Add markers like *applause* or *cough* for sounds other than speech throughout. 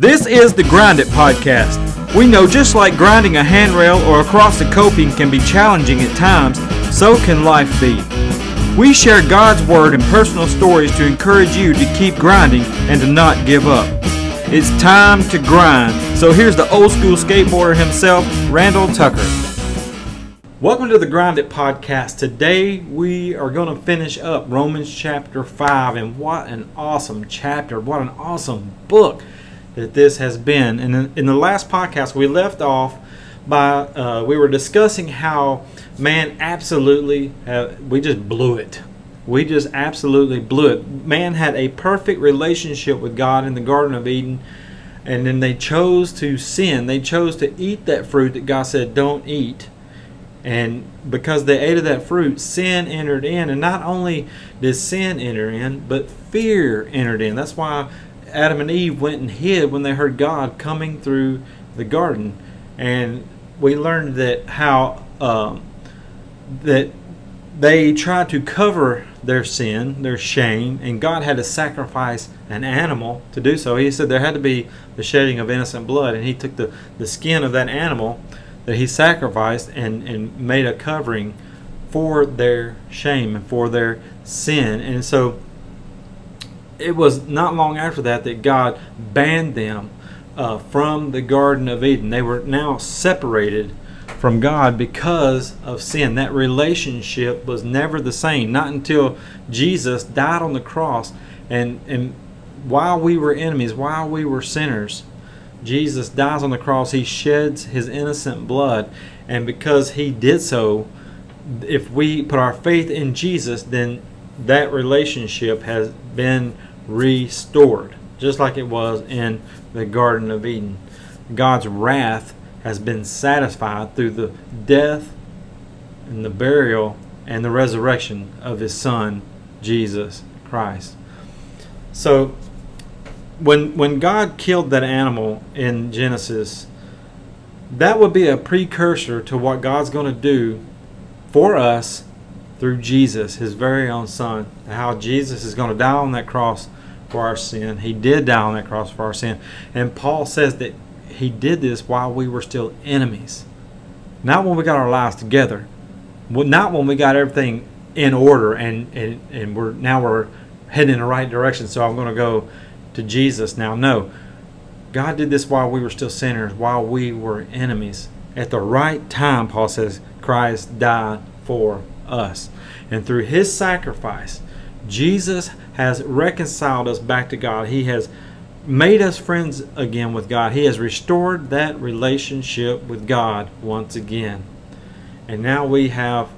This is the Grind It Podcast. We know just like grinding a handrail or across a coping can be challenging at times, so can life be. We share God's Word and personal stories to encourage you to keep grinding and to not give up. It's time to grind. So here's the old school skateboarder himself, Randall Tucker. Welcome to the Grind It Podcast. Today we are going to finish up Romans chapter 5, and what an awesome chapter! What an awesome book that this has been. And in, the last podcast, we left off by uh, we were discussing how man absolutely have, we just blew it. We just absolutely blew it. Man had a perfect relationship with God in the Garden of Eden, and then they chose to sin. They chose to eat that fruit that God said, "Don't eat." And because they ate of that fruit, sin entered in. And not only did sin enter in, but fear entered in. That's why Adam and Eve went and hid when they heard God coming through the garden. And we learned that how um, that they tried to cover their sin, their shame, and God had to sacrifice an animal to do so. He said there had to be the shedding of innocent blood, and He took the, the skin of that animal that he sacrificed and, and made a covering for their shame and for their sin. And so it was not long after that that God banned them uh, from the Garden of Eden. They were now separated from God because of sin. That relationship was never the same. Not until Jesus died on the cross and, and while we were enemies, while we were sinners, Jesus dies on the cross, he sheds his innocent blood, and because he did so, if we put our faith in Jesus, then that relationship has been restored, just like it was in the Garden of Eden. God's wrath has been satisfied through the death and the burial and the resurrection of his son, Jesus Christ. So when when God killed that animal in Genesis, that would be a precursor to what God's going to do for us through Jesus, his very own son. And how Jesus is going to die on that cross for our sin. He did die on that cross for our sin. And Paul says that he did this while we were still enemies. Not when we got our lives together. Not when we got everything in order and, and, and we're now we're heading in the right direction. So I'm going to go to Jesus now. No. God did this while we were still sinners, while we were enemies. At the right time, Paul says, Christ died for us. And through his sacrifice, Jesus has reconciled us back to God. He has made us friends again with God. He has restored that relationship with God once again. And now we have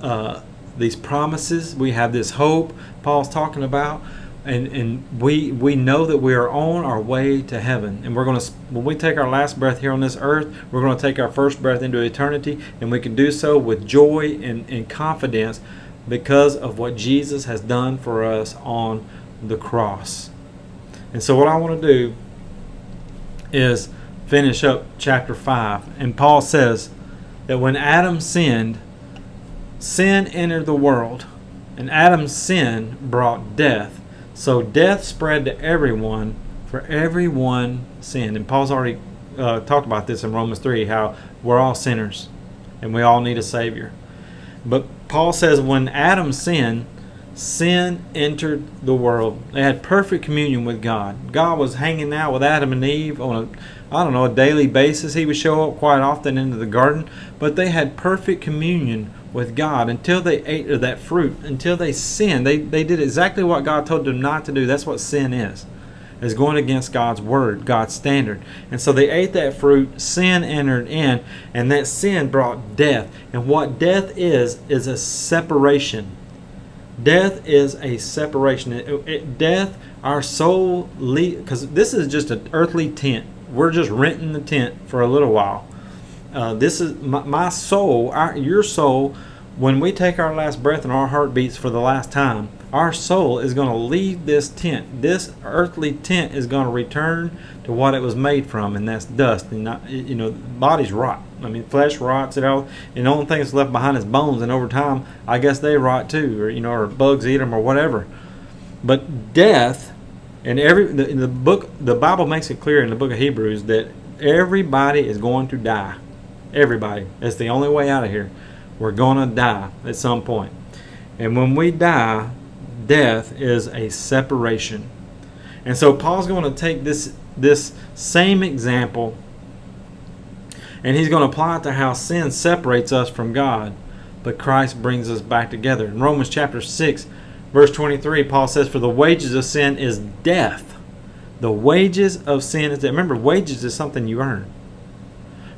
uh, these promises, we have this hope Paul's talking about and and we we know that we are on our way to heaven and we're going to when we take our last breath here on this earth we're going to take our first breath into eternity and we can do so with joy and, and confidence because of what jesus has done for us on the cross and so what i want to do is finish up chapter 5 and paul says that when adam sinned sin entered the world and adam's sin brought death so death spread to everyone, for everyone sinned. And Paul's already uh, talked about this in Romans 3 how we're all sinners and we all need a Savior. But Paul says when Adam sinned, sin entered the world. They had perfect communion with God. God was hanging out with Adam and Eve on a, I don't know, a daily basis. He would show up quite often into the garden, but they had perfect communion with God until they ate of that fruit, until they sinned. They, they did exactly what God told them not to do. That's what sin is, is going against God's word, God's standard. And so they ate that fruit, sin entered in, and that sin brought death. And what death is, is a separation. Death is a separation. It, it, death, our soul, because this is just an earthly tent. We're just renting the tent for a little while uh, this is my, my soul, our, your soul. When we take our last breath and our heart beats for the last time, our soul is going to leave this tent. This earthly tent is going to return to what it was made from, and that's dust. And not, you know, bodies rot. I mean, flesh rots. It all, and the only thing that's left behind is bones. And over time, I guess they rot too, or you know, or bugs eat them, or whatever. But death And every the, in the book, the Bible makes it clear in the book of Hebrews that everybody is going to die. Everybody. That's the only way out of here. We're going to die at some point. And when we die, death is a separation. And so Paul's going to take this this same example and he's going to apply it to how sin separates us from God, but Christ brings us back together. In Romans chapter 6, verse 23, Paul says, For the wages of sin is death. The wages of sin is death. Remember, wages is something you earn.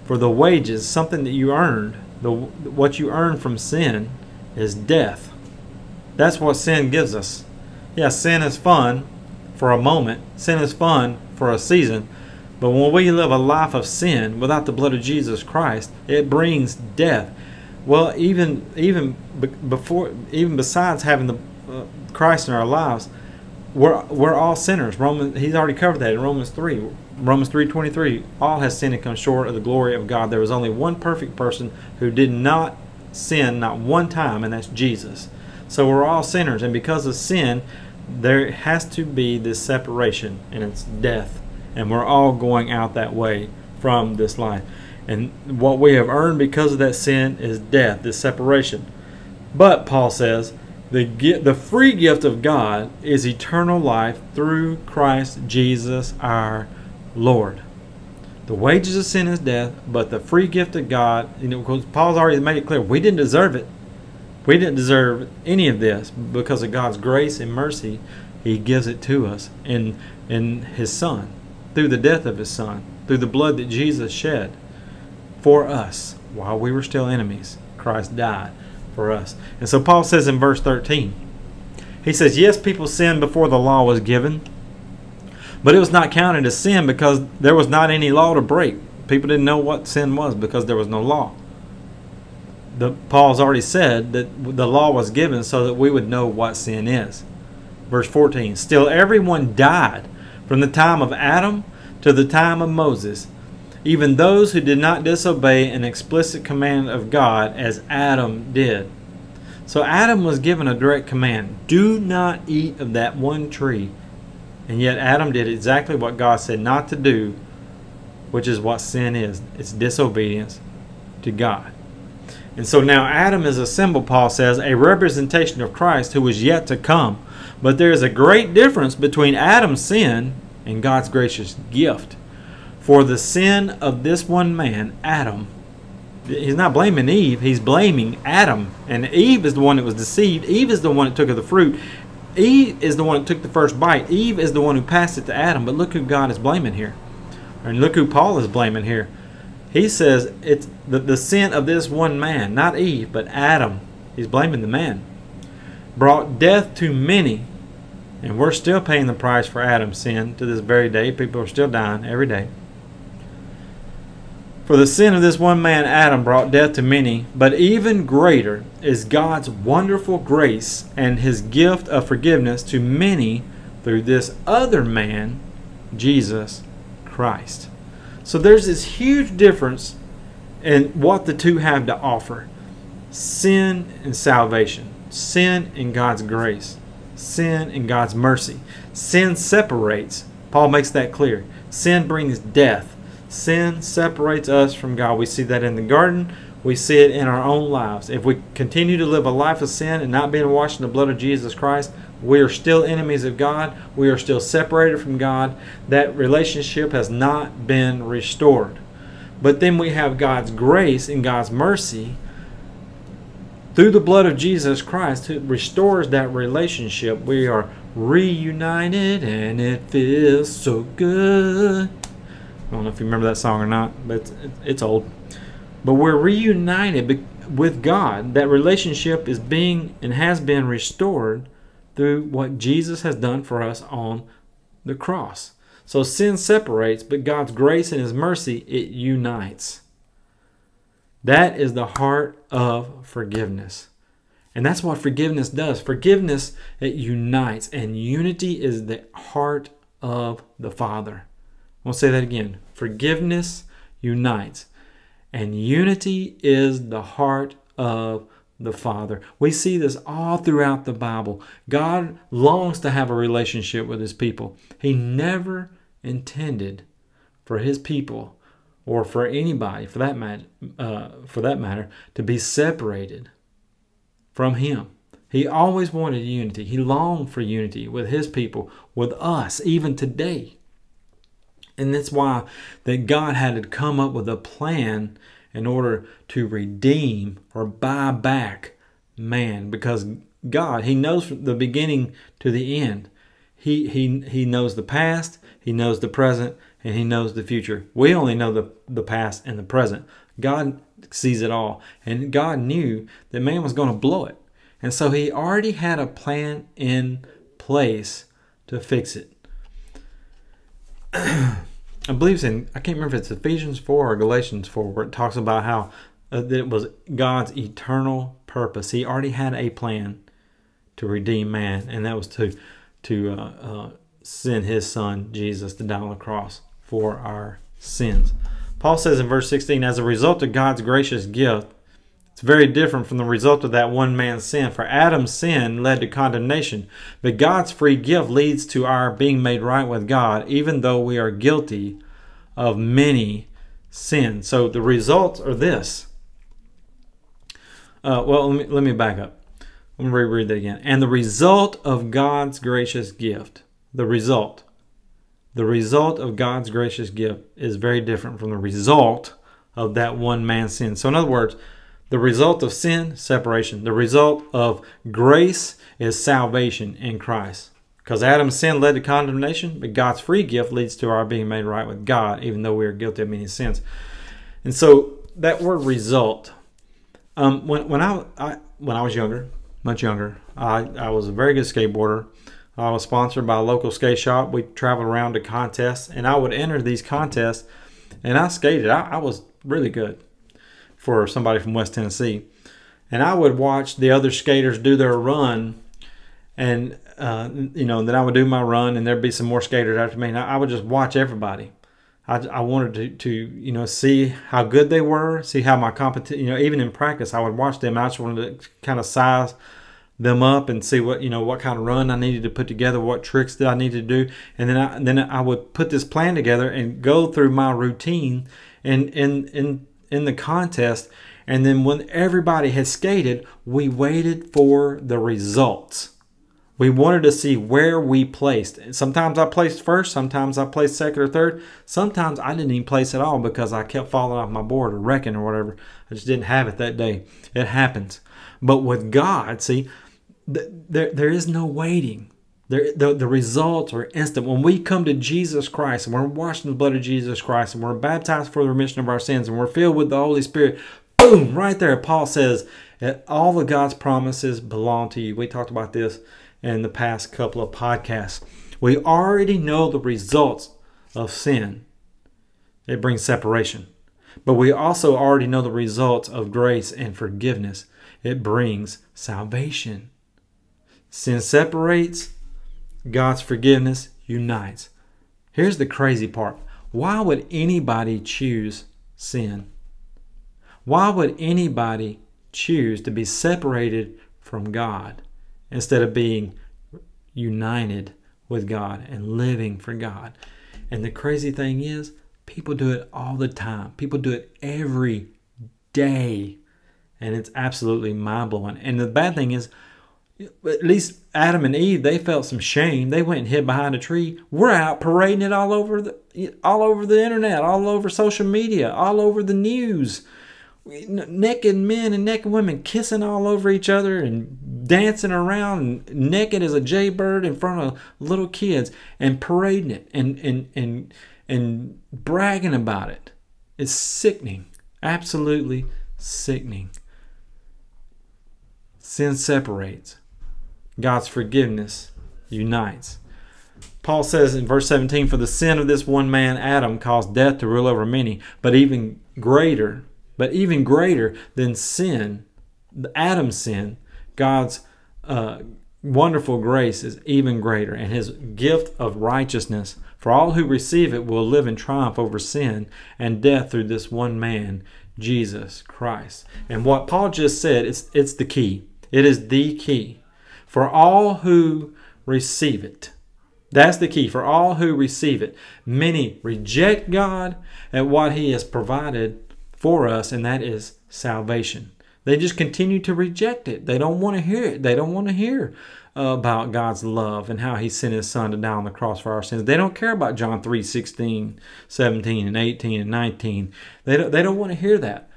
For the wages, something that you earned, the, what you earn from sin is death. That's what sin gives us. Yeah, sin is fun for a moment. Sin is fun for a season. But when we live a life of sin without the blood of Jesus Christ, it brings death. Well, even even before, even besides having the uh, Christ in our lives, we're we're all sinners. Roman, he's already covered that in Romans three. Romans three twenty three. All has sinned and come short of the glory of God. There was only one perfect person who did not sin, not one time, and that's Jesus. So we're all sinners, and because of sin, there has to be this separation, and it's death and we're all going out that way from this life. And what we have earned because of that sin is death, this separation. But Paul says, the the free gift of God is eternal life through Christ Jesus our Lord. The wages of sin is death, but the free gift of God, you know, because Paul's already made it clear, we didn't deserve it. We didn't deserve any of this because of God's grace and mercy. He gives it to us in in His Son through the death of his son, through the blood that Jesus shed for us while we were still enemies. Christ died for us. And so Paul says in verse 13, he says, Yes, people sinned before the law was given, but it was not counted as sin because there was not any law to break. People didn't know what sin was because there was no law. The, Paul's already said that the law was given so that we would know what sin is. Verse 14 Still, everyone died from the time of Adam to the time of Moses, even those who did not disobey an explicit command of God as Adam did. So Adam was given a direct command do not eat of that one tree. And yet Adam did exactly what God said not to do, which is what sin is it's disobedience to God. And so now Adam is a symbol, Paul says, a representation of Christ who is yet to come. But there is a great difference between Adam's sin and God's gracious gift. For the sin of this one man, Adam, he's not blaming Eve, he's blaming Adam. And Eve is the one that was deceived. Eve is the one that took of the fruit. Eve is the one that took the first bite. Eve is the one who passed it to Adam. But look who God is blaming here. And look who Paul is blaming here. He says it's the, the sin of this one man, not Eve, but Adam. He's blaming the man. Brought death to many and we're still paying the price for Adam's sin to this very day. People are still dying every day. For the sin of this one man, Adam, brought death to many, but even greater is God's wonderful grace and his gift of forgiveness to many through this other man, Jesus Christ. So there's this huge difference in what the two have to offer sin and salvation, sin and God's grace sin and God's mercy. Sin separates. Paul makes that clear. Sin brings death. Sin separates us from God. We see that in the garden. We see it in our own lives. If we continue to live a life of sin and not being washed in the blood of Jesus Christ, we are still enemies of God. We are still separated from God. That relationship has not been restored. But then we have God's grace and God's mercy through the blood of Jesus Christ, who restores that relationship. We are reunited and it feels so good. I don't know if you remember that song or not, but it's, old. But we're reunited with God. That relationship is being and has been restored through what Jesus has done for us on the cross. So sin separates, but God's grace and His mercy, it unites. That is the heart of forgiveness. And that's what forgiveness does. Forgiveness, it unites, and unity is the heart of the Father. I'll say that again. Forgiveness unites, and unity is the heart of the Father. We see this all throughout the Bible. God longs to have a relationship with his people. He never intended for his people or for anybody for that matter, uh, for that matter to be separated from him. He always wanted unity. He longed for unity with his people, with us, even today. And that's why that God had to come up with a plan in order to redeem or buy back man because God, he knows from the beginning to the end. He he he knows the past, he knows the present, and he knows the future. We only know the the past and the present. God sees it all. And God knew that man was going to blow it. And so he already had a plan in place to fix it. *clears throat* I believe it's in, I can't remember if it's Ephesians 4 or Galatians 4, where it talks about how uh, that it was God's eternal purpose. He already had a plan to redeem man, and that was to, to uh, uh, send his son, Jesus, to die on the cross for our sins. Paul says in verse 16, as a result of God's gracious gift, very different from the result of that one man's sin. For Adam's sin led to condemnation, but God's free gift leads to our being made right with God, even though we are guilty of many sins. So the results are this. Uh, well, let me, let me back up. Let me reread that again. And the result of God's gracious gift, the result, the result of God's gracious gift is very different from the result of that one man's sin. So, in other words, the result of sin, separation. The result of grace is salvation in Christ. Because Adam's sin led to condemnation, but God's free gift leads to our being made right with God, even though we are guilty of many sins. And so that word result, um, when, when, I, I, when I was younger, much younger, I, I was a very good skateboarder. I was sponsored by a local skate shop. We traveled around to contests, and I would enter these contests, and I skated. I, I was really good for somebody from West Tennessee. And I would watch the other skaters do their run, and uh, you know, then I would do my run, and there'd be some more skaters after me, and I, would just watch everybody. I, I wanted to, to, you know, see how good they were, see how my competition, you know, even in practice, I would watch them. I just wanted to kind of size them up and see what, you know, what kind of run I needed to put together, what tricks that I needed to do. And then I, then I would put this plan together and go through my routine and, and, and in the contest. And then when everybody had skated, we waited for the results. We wanted to see where we placed. Sometimes I placed first, sometimes I placed second or third. Sometimes I didn't even place at all because I kept falling off my board or wrecking or whatever. I just didn't have it that day. It happens. But with God, see, there, there is no waiting. The, the, the results are instant. When we come to Jesus Christ and we're washed in the blood of Jesus Christ and we're baptized for the remission of our sins and we're filled with the Holy Spirit, boom, right there, Paul says all of God's promises belong to you. We talked about this in the past couple of podcasts. We already know the results of sin, it brings separation. But we also already know the results of grace and forgiveness, it brings salvation. Sin separates, God's forgiveness unites. Here's the crazy part why would anybody choose sin? Why would anybody choose to be separated from God instead of being united with God and living for God? And the crazy thing is, people do it all the time. People do it every day. And it's absolutely mind blowing. And the bad thing is, at least Adam and Eve, they felt some shame. They went and hid behind a tree. We're out parading it all over the all over the internet, all over social media, all over the news. Naked men and naked women kissing all over each other and dancing around naked as a jaybird in front of little kids and parading it and and and and bragging about it. It's sickening. Absolutely sickening. Sin separates. God's forgiveness unites. Paul says in verse 17, For the sin of this one man, Adam, caused death to rule over many, but even greater, but even greater than sin, Adam's sin, God's uh, wonderful grace is even greater, and his gift of righteousness for all who receive it will live in triumph over sin and death through this one man, Jesus Christ. And what Paul just said, it's, it's the key. It is the key. For all who receive it. That's the key. For all who receive it. Many reject God at what He has provided for us, and that is salvation. They just continue to reject it. They don't want to hear it. They don't want to hear about God's love and how he sent his son to die on the cross for our sins. They don't care about John 3, 16, 17, and 18 and 19. They don't, they don't want to hear that.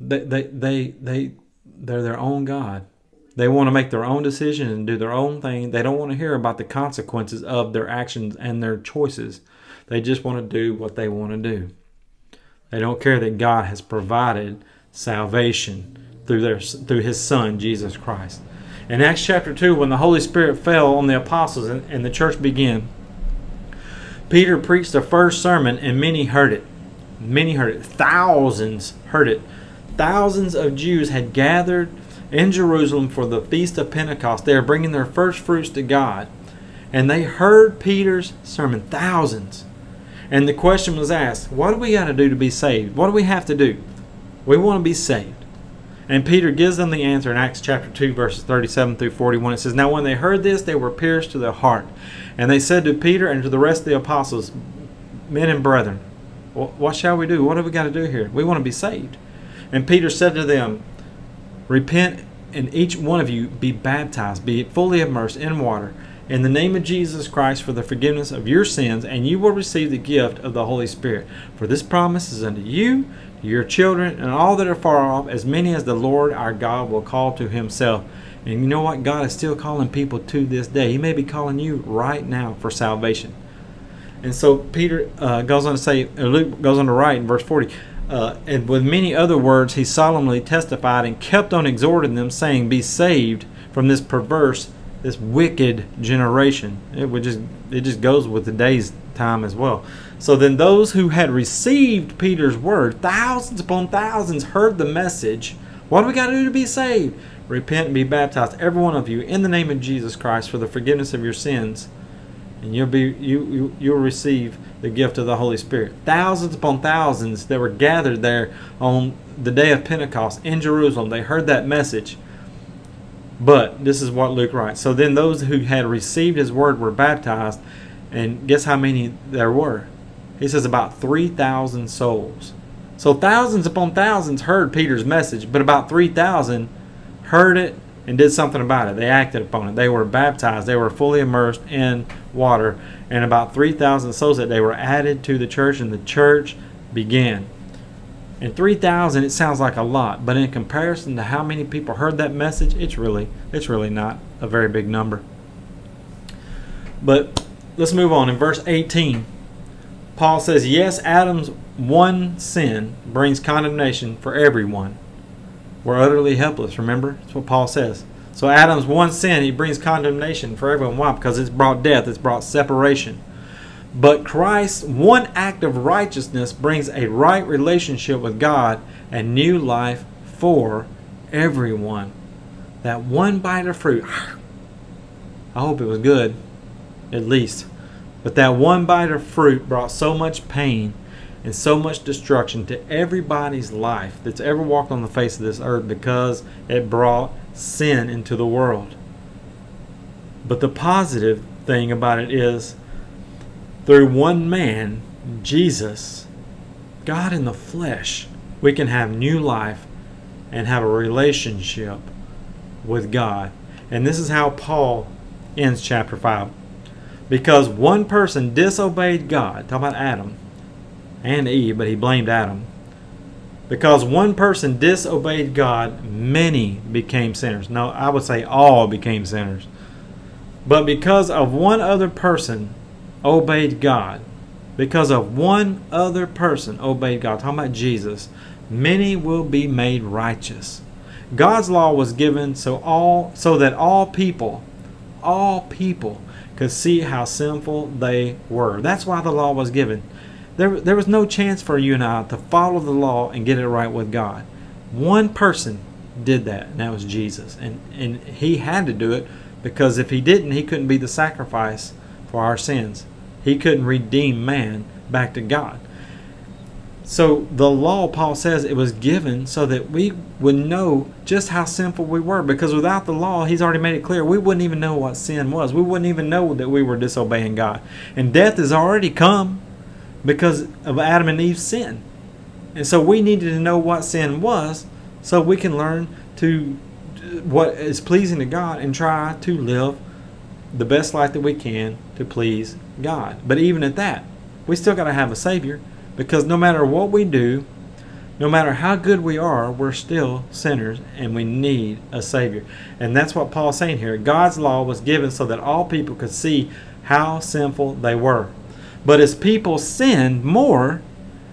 They, they, they, they, they're their own God. They want to make their own decision and do their own thing. They don't want to hear about the consequences of their actions and their choices. They just want to do what they want to do. They don't care that God has provided salvation through their through his son Jesus Christ. In Acts chapter 2, when the Holy Spirit fell on the apostles and, and the church began, Peter preached the first sermon and many heard it. Many heard it. Thousands heard it. Thousands of Jews had gathered in Jerusalem for the feast of Pentecost. They are bringing their first fruits to God. And they heard Peter's sermon. Thousands. And the question was asked, what do we got to do to be saved? What do we have to do? We want to be saved. And Peter gives them the answer in Acts chapter 2, verses 37 through 41. It says, Now when they heard this, they were pierced to the heart. And they said to Peter and to the rest of the apostles, Men and brethren, what shall we do? What have we got to do here? We want to be saved. And Peter said to them, Repent and each one of you be baptized, be fully immersed in water, in the name of Jesus Christ for the forgiveness of your sins, and you will receive the gift of the Holy Spirit. For this promise is unto you your children, and all that are far off, as many as the Lord our God will call to himself. And you know what? God is still calling people to this day. He may be calling you right now for salvation. And so Peter uh, goes on to say, Luke goes on to write in verse 40, uh, and with many other words he solemnly testified and kept on exhorting them, saying, Be saved from this perverse, this wicked generation. It would just it just goes with today's time as well. So then those who had received Peter's word, thousands upon thousands, heard the message. What do we got to do to be saved? Repent and be baptized, every one of you, in the name of Jesus Christ for the forgiveness of your sins, and you'll be you, you you'll receive the gift of the Holy Spirit. Thousands upon thousands that were gathered there on the day of Pentecost in Jerusalem. They heard that message. But this is what Luke writes. So then those who had received his word were baptized, and guess how many there were? He says about 3,000 souls. So thousands upon thousands heard Peter's message, but about 3,000 heard it and did something about it. They acted upon it. They were baptized. They were fully immersed in water. And about 3,000 souls that they were added to the church, and the church began. And 3,000, it sounds like a lot, but in comparison to how many people heard that message, it's really, it's really not a very big number. But let's move on. In verse 18, Paul says, Yes, Adam's one sin brings condemnation for everyone. We're utterly helpless, remember? That's what Paul says. So Adam's one sin, he brings condemnation for everyone. Why? Because it's brought death, it's brought separation. But Christ's one act of righteousness brings a right relationship with God and new life for everyone. That one bite of fruit, I hope it was good, at least. But that one bite of fruit brought so much pain and so much destruction to everybody's life that's ever walked on the face of this earth because it brought sin into the world. But the positive thing about it is through one man, Jesus, God in the flesh, we can have new life and have a relationship with God. And this is how Paul ends chapter 5 because one person disobeyed God. Talk about Adam and Eve, but he blamed Adam. Because one person disobeyed God, many became sinners. No, I would say all became sinners. But because of one other person obeyed God, because of one other person obeyed God, talking about Jesus, many will be made righteous. God's law was given so all so that all people, all people could see how sinful they were. That's why the law was given. There, there was no chance for you and I to follow the law and get it right with God. One person did that, and that was Jesus. And, and he had to do it because if he didn't, he couldn't be the sacrifice for our sins. He couldn't redeem man back to God. So the law, Paul says, it was given so that we would know just how sinful we were. Because without the law, he's already made it clear we wouldn't even know what sin was. We wouldn't even know that we were disobeying God. And death has already come because of Adam and Eve's sin. And so we needed to know what sin was so we can learn to what is pleasing to God and try to live the best life that we can to please God. But even at that, we still got to have a Savior because no matter what we do, no matter how good we are, we're still sinners and we need a Savior. And that's what Paul's saying here. God's law was given so that all people could see how sinful they were. But as people sinned more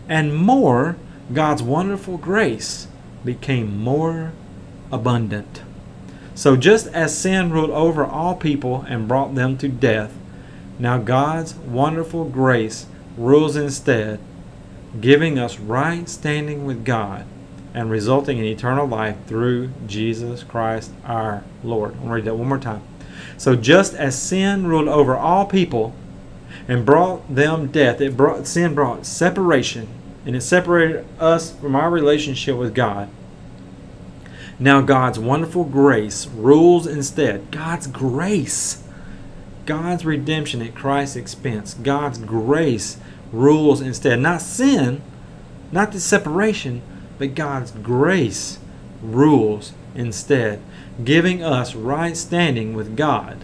and more, God's wonderful grace became more abundant. So just as sin ruled over all people and brought them to death, now God's wonderful grace rules instead giving us right standing with God and resulting in eternal life through Jesus Christ our Lord. I'll read that one more time. So just as sin ruled over all people and brought them death, it brought sin brought separation and it separated us from our relationship with God. Now God's wonderful grace rules instead. God's grace. God's redemption at Christ's expense. God's grace rules instead. Not sin, not the separation, but God's grace rules instead, giving us right standing with God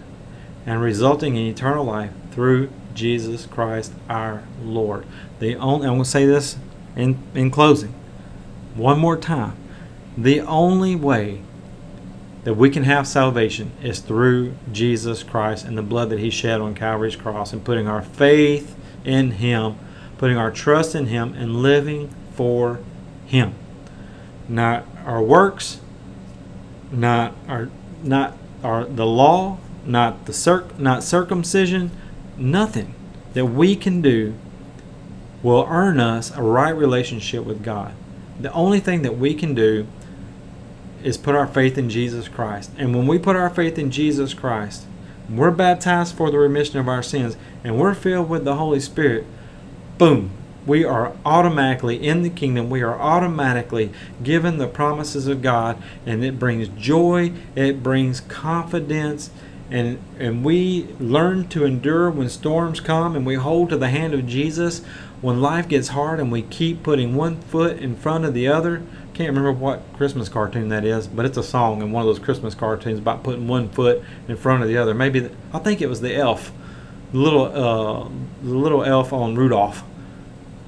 and resulting in eternal life through Jesus Christ our Lord. The only I'm going to say this in, in closing one more time. The only way that we can have salvation is through Jesus Christ and the blood that He shed on Calvary's cross and putting our faith in Him, putting our trust in Him, and living for Him. Not our works, not our not our the law, not the circ not circumcision, nothing that we can do will earn us a right relationship with God. The only thing that we can do is put our faith in Jesus Christ. And when we put our faith in Jesus Christ, we're baptized for the remission of our sins, and we're filled with the Holy Spirit, boom, we are automatically in the kingdom. We are automatically given the promises of God, and it brings joy, it brings confidence, and, and we learn to endure when storms come, and we hold to the hand of Jesus when life gets hard, and we keep putting one foot in front of the other. Can't remember what Christmas cartoon that is, but it's a song in one of those Christmas cartoons about putting one foot in front of the other. Maybe the, I think it was the elf, the little uh, the little elf on Rudolph.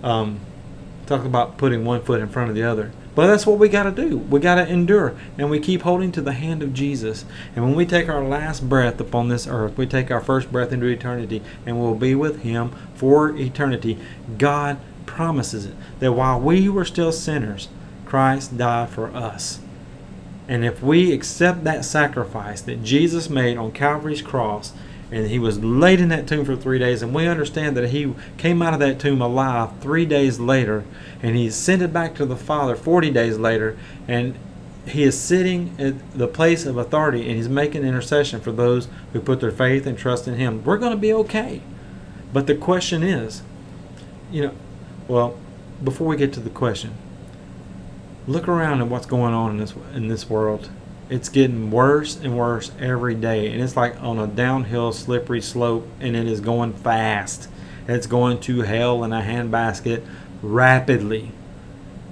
Um, talk about putting one foot in front of the other. But that's what we got to do. We got to endure. And we keep holding to the hand of Jesus. And when we take our last breath upon this earth, we take our first breath into eternity and we'll be with Him for eternity. God promises it that while we were still sinners, Christ died for us. And if we accept that sacrifice that Jesus made on Calvary's cross, and he was laid in that tomb for three days. And we understand that he came out of that tomb alive three days later, and he ascended back to the Father 40 days later, and he is sitting at the place of authority and he's making intercession for those who put their faith and trust in him. We're going to be okay. But the question is, you know, well, before we get to the question, look around at what's going on in this in this world it's getting worse and worse every day and it's like on a downhill slippery slope and it is going fast. It's going to hell in a handbasket rapidly.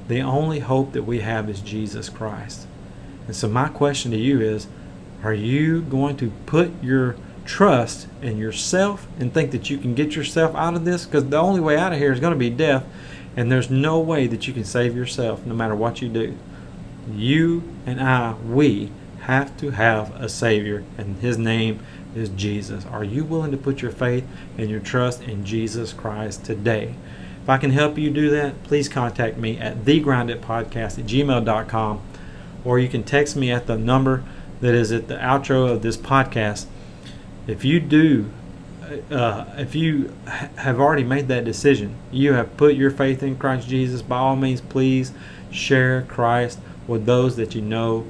The only hope that we have is jesus christ. And so my question to you is are you going to put your trust in yourself and think that you can get yourself out of this? Because the only way out of here is going to be death and there's no way that you can save yourself no matter what you do you and I, we have to have a Savior, and His name is Jesus. Are you willing to put your faith and your trust in Jesus Christ today? If I can help you do that, please contact me at thegrinditpodcast at gmail.com, or you can text me at the number that is at the outro of this podcast. If you do uh, if you have already made that decision, you have put your faith in Christ Jesus, by all means, please share Christ with those that you know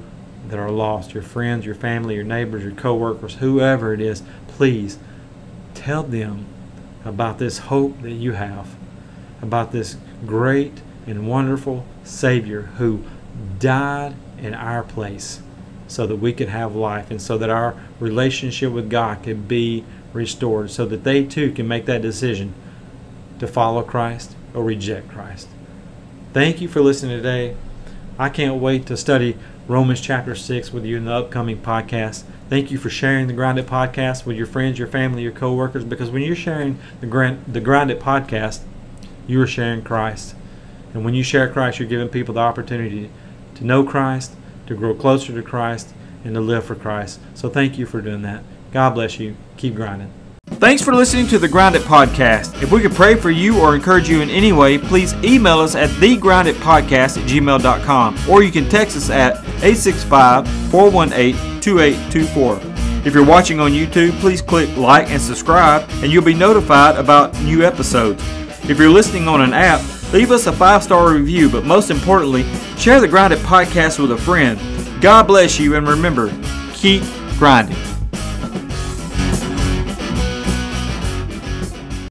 that are lost your friends, your family, your neighbors, your coworkers, whoever it is. Please tell them about this hope that you have, about this great and wonderful Savior who died in our place so that we could have life and so that our relationship with God could be restored, so that they too can make that decision to follow Christ or reject Christ. Thank you for listening today. I can't wait to study Romans chapter 6 with you in the upcoming podcast. Thank you for sharing the GrindIt podcast with your friends, your family, your coworkers because when you're sharing the Grand, the GrindIt podcast, you are sharing Christ. And when you share Christ, you're giving people the opportunity to know Christ, to grow closer to Christ, and to live for Christ. So thank you for doing that. God bless you. Keep grinding. Thanks for listening to the GrindIt Podcast. If we could pray for you or encourage you in any way, please email us at thegrinditpodcast at gmail.com or you can text us at 865 418 2824. If you're watching on YouTube, please click like and subscribe and you'll be notified about new episodes. If you're listening on an app, leave us a five star review, but most importantly, share the GrindIt Podcast with a friend. God bless you and remember, keep grinding.